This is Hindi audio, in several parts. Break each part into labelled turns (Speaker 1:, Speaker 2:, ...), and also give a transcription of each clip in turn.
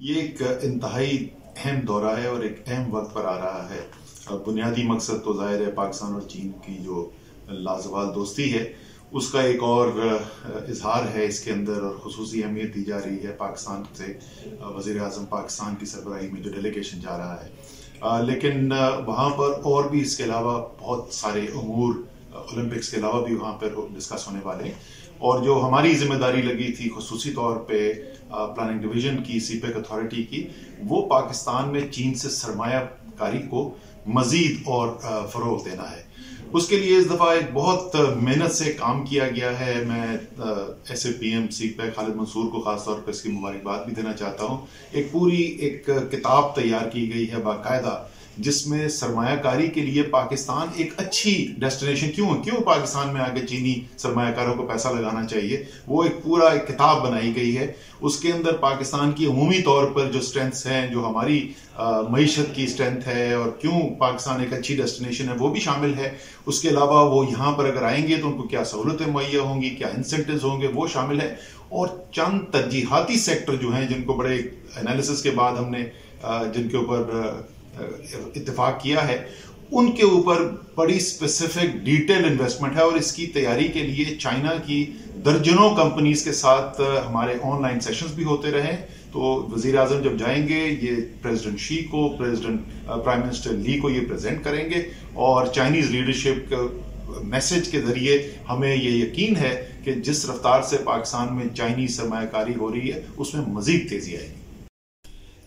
Speaker 1: ये एक इंतहाई अहम दौरा है और एक अहम वक्त पर आ रहा है। बुनियादी मकसद तो ज़ाहिर है पाकिस्तान और चीन की जो लाजवाल दोस्ती है, उसका एक और इजहार है इसके अंदर और खसूस अहमियत दी जा रही है पाकिस्तान से। वज़ीर अजम पाकिस्तान की सरबराही में जो डेलीगेशन जा रहा है। लेकिन वहाँ पर और भी इसके अलावा बहुत सारे अमूर ओलंपिक्स के अलावा भी वहाँ पर डिस्कस होने वाले और जो हमारी ज़िम्मेदारी लगी थी खसूसी तौर पे प्लानिंग डिवीज़न की सी पैक अथॉरिटी की, वो पाकिस्तान में चीन से सरमाकारी को मजीद और फरोग देना है। उसके लिए इस दफ़ा एक बहुत मेहनत से काम किया गया है। मैं S A P M C पे खालिद मंसूर को खासतौर पर इसकी मुबारकबाद भी देना चाहता हूँ। एक पूरी एक किताब तैयार की गई है बाकायदा, जिसमें सरमाकारी के लिए पाकिस्तान एक अच्छी डेस्टिनेशन क्यों है क्यों पाकिस्तान में आगे चीनी सरमायाकारों को पैसा लगाना चाहिए? वो एक पूरा एक किताब बनाई गई है। उसके अंदर पाकिस्तान की अमूमी तौर पर जो स्ट्रेंथ्स हैं, जो हमारी मीशत की स्ट्रेंथ है और क्यों पाकिस्तान एक अच्छी डेस्टिनेशन है, वो भी शामिल है। उसके अलावा वो यहाँ पर अगर आएँगे तो उनको क्या सहूलतें मुहैया होंगी, क्या इंसेंटिव होंगे, वो शामिल है। और चंद तरजीहाती सेक्टर जो हैं, जिनको बड़े एनालिसिस के बाद हमने जिनके ऊपर इतफाक किया है, उनके ऊपर बड़ी स्पेसिफिक डिटेल इन्वेस्टमेंट है। और इसकी तैयारी के लिए चाइना की दर्जनों कंपनीज़ के साथ हमारे ऑनलाइन सेशंस भी होते रहे। तो वज़ीर आज़म जब जाएँगे, ये प्रेसिडेंट शी को प्रेसिडेंट प्राइम मिनिस्टर ली को ये प्रेजेंट करेंगे और चाइनीज़ लीडरशिप मैसेज के ज़रिए हमें ये यकीन है कि जिस रफ्तार से पाकिस्तान में चाइनीज़ सरमाकारी हो रही है, उसमें मजीद तेज़ी आएगी।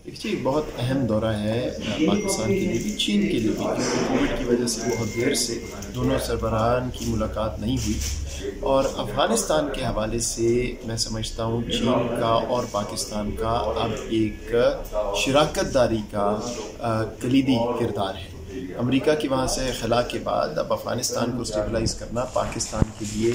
Speaker 2: देखिए बहुत अहम दौरा है, पाकिस्तान के लिए भी, चीन के लिए भी, क्योंकि कोविड की वजह से बहुत देर से दोनों सरबराहान की मुलाकात नहीं हुई। और अफ़गानिस्तान के हवाले से मैं समझता हूँ, चीन का और पाकिस्तान का अब एक शराकत दारी का कलीदी किरदार है। अमेरिका की वहाँ से खला के बाद अब अफ़गानिस्तान को स्टेबलाइज करना पाकिस्तान के लिए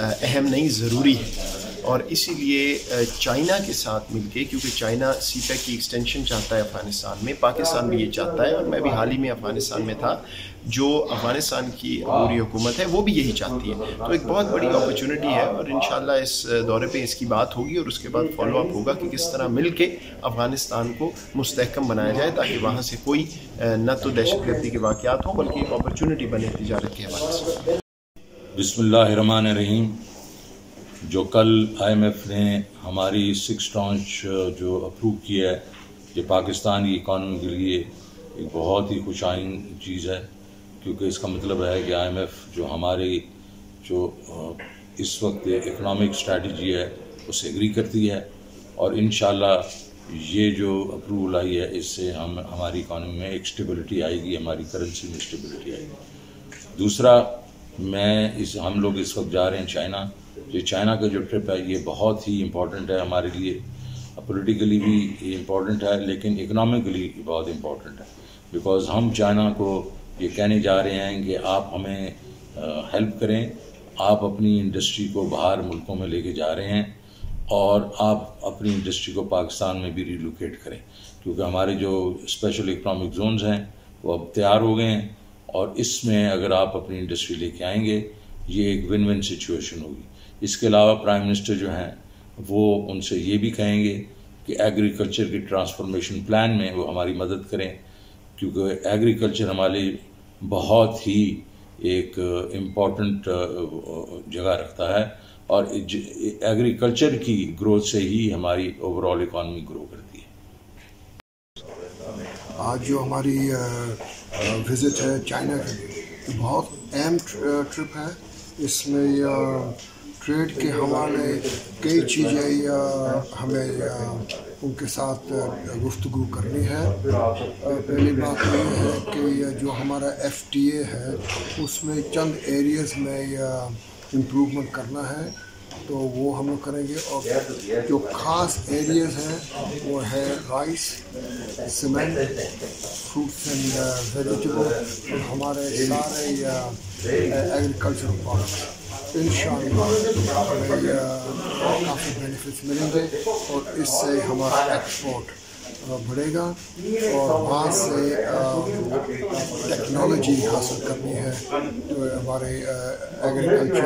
Speaker 2: अहम नहीं, ज़रूरी है। और इसीलिए चाइना के साथ मिलके, क्योंकि चाइना सी पैक की एक्सटेंशन चाहता है अफ़गानिस्तान में, पाकिस्तान भी ये चाहता है और मैं भी हाल ही में अफ़गानिस्तान में था, जो अफ़गानिस्तान की पूरी हुकूमत है, वो भी यही चाहती है। तो एक बहुत बड़ी अपॉर्चुनिटी है और इन इस दौरे पर इसकी बात होगी और उसके बाद फॉलो अप होगा कि किस तरह मिल के अफ़गानिस्तान को मुस्तकम बनाया जाए, ताकि वहाँ से कोई न तो दहशत गर्दी के वाक़ात हों, बल्कि एक अपॉर्चुनिटी बने तजारत के हवाले से।
Speaker 3: बिस्मिल्लाहिर्रहमानिर्रहीम। जो कल आईएमएफ ने हमारी सिक्स ट्रांच जो अप्रूव किया है, ये पाकिस्तान की इकानमी के लिए एक बहुत ही खुशाइन चीज़ है, क्योंकि इसका मतलब है कि आईएमएफ जो हमारी, जो इस वक्त इकोनॉमिक स्ट्रेटजी है, उसे एग्री करती है और इन ये जो अप्रूवल आई है, इससे हम, हमारी इकानमी में एक स्टेबिलिटी आएगी, हमारी करेंसी में स्टेबिलिटी आएगी। दूसरा, मैं इस, हम लोग इस वक्त जा रहे हैं चाइना ये चाइना का जो ट्रिप है, ये बहुत ही इम्पोर्टेंट है हमारे लिए। पॉलिटिकली भी इम्पोर्टेंट है, लेकिन इकोनॉमिकली बहुत इम्पोर्टेंट है। बिकॉज़ हम चाइना को ये कहने जा रहे हैं कि आप हमें हेल्प करें। आप अपनी इंडस्ट्री को बाहर मुल्कों में लेके जा रहे हैं और आप अपनी इंडस्ट्री को पाकिस्तान में भी रिलोकेट करें। क्योंकि हमारे जो स्पेशल इकोनॉमिक जोन्स हैं, वो अब तैयार हो गए हैं और इसमें अगर आप अपनी इंडस्ट्री लेके आएँगे, ये एक विन विन सिचुएशन होगी। इसके अलावा प्राइम मिनिस्टर जो हैं, वो उनसे ये भी कहेंगे कि एग्रीकल्चर की ट्रांसफॉर्मेशन प्लान में वो हमारी मदद करें, क्योंकि एग्रीकल्चर हमारे बहुत ही एक इंपॉर्टेंट जगह रखता है और एग्रीकल्चर की ग्रोथ से ही हमारी ओवरऑल इकॉनमी ग्रो करती है।
Speaker 4: आज जो हमारी विज़िट है चाइना के बहुत अहम ट्रिप है। इसमें ट्रेड के हवाले कई चीज़ें या हमें, या उनके साथ गुफ्तु करनी है। पहली बात यह है कि जो हमारा एफ़ टी ए है, उसमें चंद एरियाज़ में या इम्प्रूवमेंट करना है तो वो हम लोग करेंगे। और जो ख़ास एरियाज़ हैं, वो है rice cement fruits and vegetable हमारे सारे एग्रीकल्चर प्रोडक्ट्स इन काफ़ी बेनिफिट्स मिलेंगे और इससे हमारा एक्सपोर्ट बढ़ेगा और वहाँ से टेक्नोलॉजी हासिल करनी है तो हमारे एग्रीकल्चर